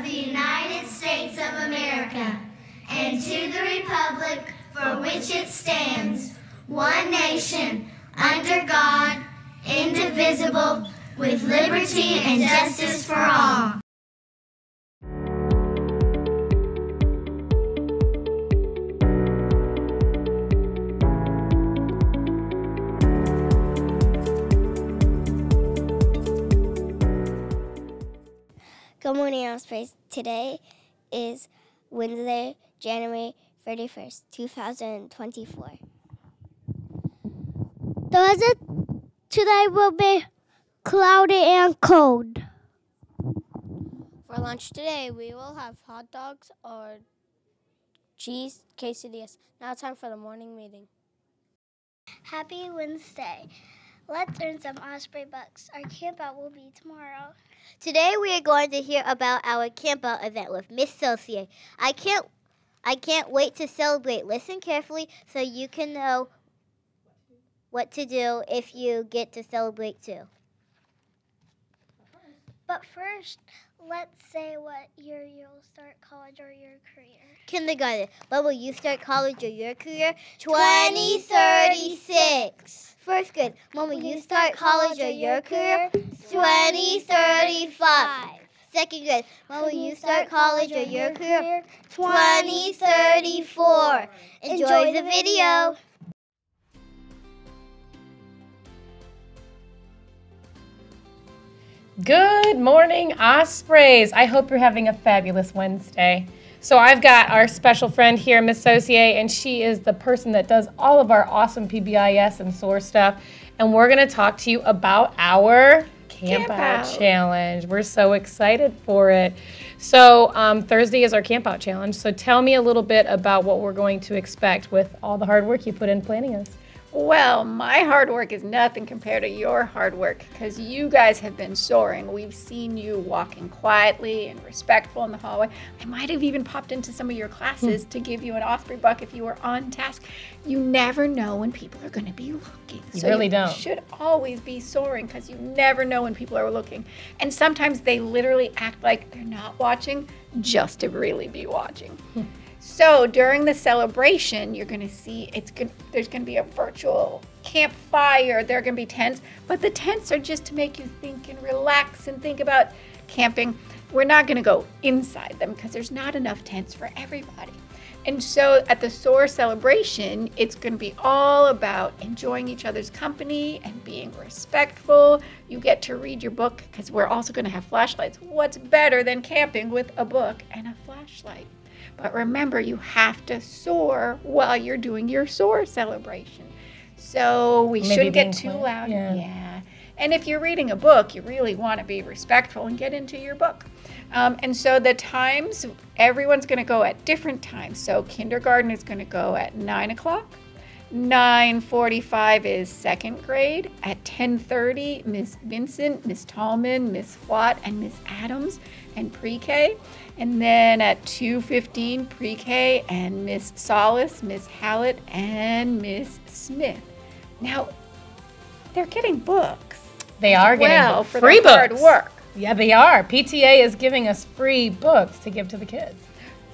of the United States of America and to the republic for which it stands, one nation, under God, indivisible, with liberty and justice for all. Morning, Ospreys. Today is Wednesday, January 31st, 2024. The weather today will be cloudy and cold. For lunch today, we will have hot dogs or cheese quesadillas. Now it's time for the morning meeting. Happy Wednesday. Let's earn some Osprey bucks. Our campout will be tomorrow. Today we are going to hear about our campout event with Miss Saucier. I can't I can't wait to celebrate. Listen carefully so you can know what to do if you get to celebrate too. But first, let's say what year you'll start college or your career. Kindergarten. When will you start college or your career? 2036. First grade. When will you start college or your career? 2035. Second grade. When will you start college or your career? 2034. Enjoy the video. Good morning, Ospreys. I hope you're having a fabulous Wednesday. So I've got our special friend here, Miss Saucier, and she is the person that does all of our awesome PBIS and SOAR stuff. And we're going to talk to you about our Camp, Camp Out Out. Challenge. We're so excited for it. So um, Thursday is our Camp Out Challenge. So tell me a little bit about what we're going to expect with all the hard work you put in planning us. Well, my hard work is nothing compared to your hard work because you guys have been soaring. We've seen you walking quietly and respectful in the hallway. I might have even popped into some of your classes to give you an Osprey buck if you were on task. You never know when people are going to be looking. You really don't. should always be soaring because you never know when people are looking. And sometimes they literally act like they're not watching just to really be watching. Hmm. So during the celebration, you're going to see it's going there's going to be a virtual campfire. There are going to be tents, but the tents are just to make you think and relax and think about camping. We're not going to go inside them because there's not enough tents for everybody. And so at the SOAR celebration, it's going to be all about enjoying each other's company and being respectful. You get to read your book because we're also going to have flashlights. What's better than camping with a book and a flashlight? But remember, you have to soar while you're doing your soar celebration. So we Maybe shouldn't get too quiet, loud. yeah. And if you're reading a book, you really want to be respectful and get into your book. Um, and so the times, everyone's going to go at different times. So kindergarten is going to go at 9 o'clock. 9:45 is second grade. At 10:30, Miss Vincent, Miss Tallman, Miss Watt, and Miss Adams, and pre-K. And then at 2:15, pre-K, and Miss Solace, Miss Hallett, and Miss Smith. Now, they're getting books. They are getting well books. for free their hard work. Yeah, they are. PTA is giving us free books to give to the kids.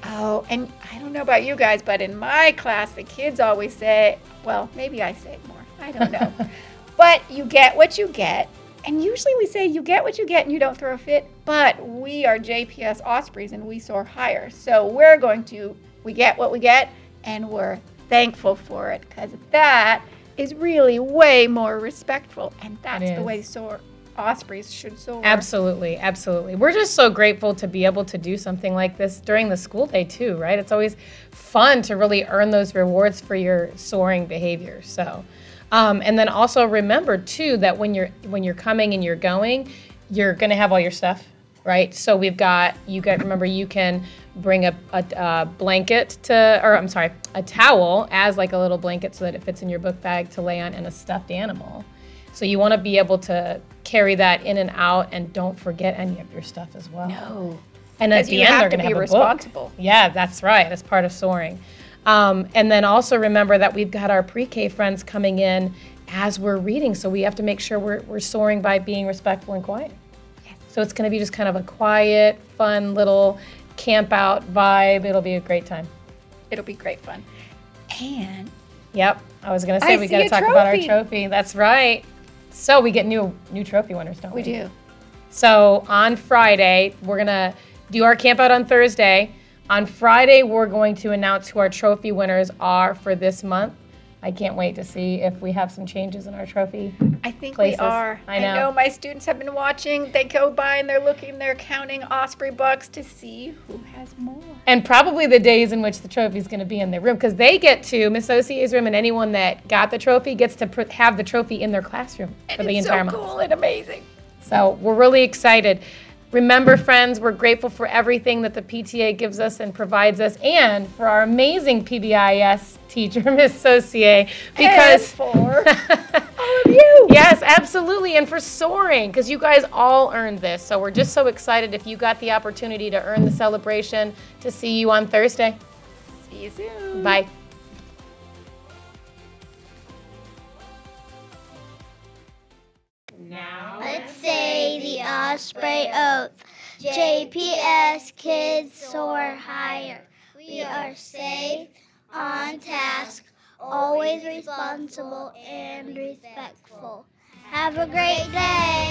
Oh, and I don't know about you guys, but in my class, the kids always say, well, maybe I say it more. I don't know. but you get what you get. And usually we say you get what you get and you don't throw a fit. But we are JPS Ospreys and we soar higher. So we're going to, we get what we get and we're thankful for it because that is really way more respectful. And that's the way soar Ospreys should soar. Absolutely, absolutely. We're just so grateful to be able to do something like this during the school day too, right? It's always fun to really earn those rewards for your soaring behavior. So, um, and then also remember too that when you're when you're coming and you're going, you're to have all your stuff, right? So we've got you got remember you can bring a, a, a blanket to or I'm sorry, a towel as like a little blanket so that it fits in your book bag to lay on and a stuffed animal. So you want to be able to carry that in and out, and don't forget any of your stuff as well. No. And at the end, they're going to be have a responsible. Yeah, that's right. That's part of soaring. Um, and then also remember that we've got our pre-K friends coming in as we're reading, so we have to make sure we're, we're soaring by being respectful and quiet. So it's going to be just kind of a quiet, fun little camp out vibe. It'll be a great time. It'll be great fun. And Yep. I was going to say I we got to talk about our trophy. That's right. So we get new new trophy winners, don't we? we do. So on Friday, we're gonna do our camp out on Thursday. On Friday, we're going to announce who our trophy winners are for this month. I can't wait to see if we have some changes in our trophy. I think places. we are. I know. my students have been watching. They go by and they're looking, they're counting Osprey bucks to see who has more. And probably the days in which the trophy is going to be in their room because they get to, Miss Osie's room, and anyone that got the trophy gets to have the trophy in their classroom for And the it's entire so month. cool and amazing. So we're really excited. Remember, friends, we're grateful for everything that the PTA gives us and provides us, and for our amazing PBIS teacher, Miss Saucier, because and for all of you. yes, absolutely, and for soaring, because you guys all earned this. So we're just so excited if you got the opportunity to earn the celebration. To see you on Thursday. See you soon. Bye. Now. Let's say the Osprey Oath. JPS kids soar higher. We are safe, on task, always responsible and respectful. Have a great day.